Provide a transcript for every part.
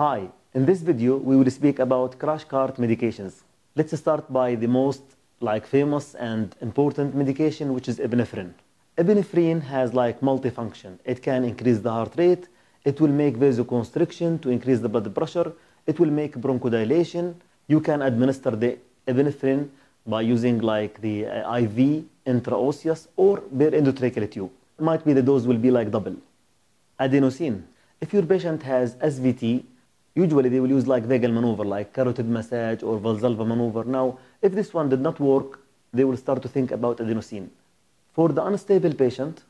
Hi, in this video we will speak about crash cart medications. Let's start by the most like famous and important medication which is epinephrine. Epinephrine has like multifunction. It can increase the heart rate, it will make vasoconstriction to increase the blood pressure, it will make bronchodilation. You can administer the epinephrine by using like the uh, IV intraosseous or per endotracheal tube. It Might be the dose will be like double. Adenosine. If your patient has SVT, usually they will use like vagal maneuver, like carotid massage or Valsalva maneuver. Now, if this one did not work, they will start to think about adenosine. For the unstable patient,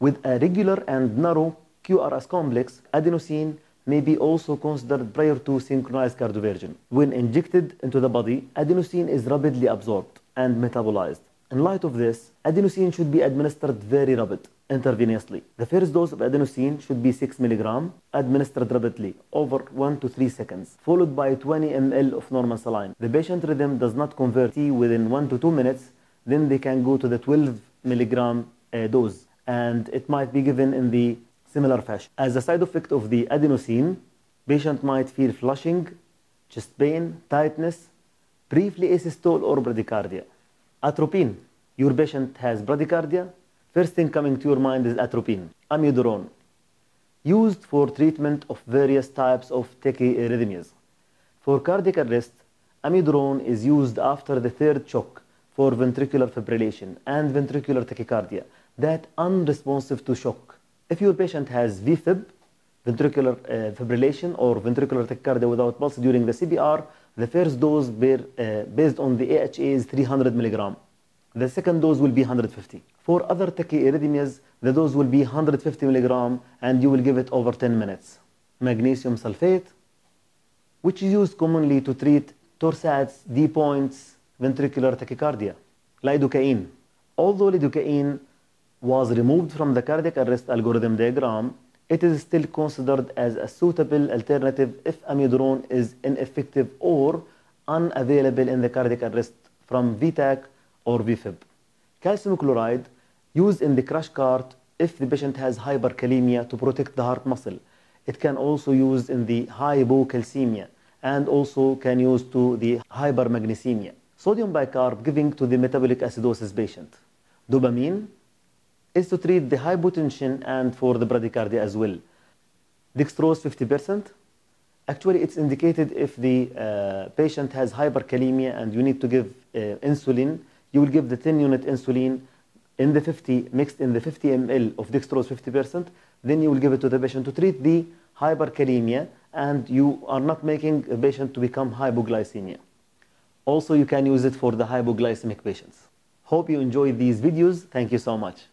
with a regular and narrow QRS complex, adenosine may be also considered prior to synchronized cardioversion. When injected into the body, adenosine is rapidly absorbed and metabolized. In light of this, adenosine should be administered very rapid, intravenously. The first dose of adenosine should be 6 mg, administered rapidly, over 1 to 3 seconds, followed by 20 ml of normal saline. The patient rhythm does not convert within 1 to 2 minutes, then they can go to the 12 mg uh, dose, and it might be given in the similar fashion. As a side effect of the adenosine, patient might feel flushing, chest pain, tightness, briefly asystole or bradycardia. Atropine. Your patient has bradycardia. First thing coming to your mind is atropine. Amiodarone. Used for treatment of various types of tachyarrhythmias. For cardiac arrest, amiodarone is used after the third shock for ventricular fibrillation and ventricular tachycardia that unresponsive to shock. If your patient has VFib, ventricular uh, fibrillation or ventricular tachycardia without pulse during the CPR, the first dose uh, based on the AHA is 300 milligram. The second dose will be 150. For other tachyarrhythmias, the dose will be 150 milligram and you will give it over 10 minutes. Magnesium sulfate, which is used commonly to treat Torsades, de pointes, ventricular tachycardia. Lidocaine. Although lidocaine was removed from the cardiac arrest algorithm diagram, it is still considered as a suitable alternative if amiodarone is ineffective or unavailable in the cardiac arrest from VTach or VFib. Calcium chloride used in the crash cart if the patient has hyperkalemia to protect the heart muscle. It can also used in the hypocalcemia and also can use to the hypermagnesemia. Sodium bicarb giving to the metabolic acidosis patient. Dopamine is to treat the hypotension and for the bradycardia as well. Dextrose 50%. Actually, it's indicated if the uh, patient has hyperkalemia and you need to give uh, insulin, you will give the 10 unit insulin in the 50, mixed in the 50 ml of dextrose 50%. Then you will give it to the patient to treat the hyperkalemia and you are not making a patient to become hypoglycemia. Also, you can use it for the hypoglycemic patients. Hope you enjoyed these videos. Thank you so much.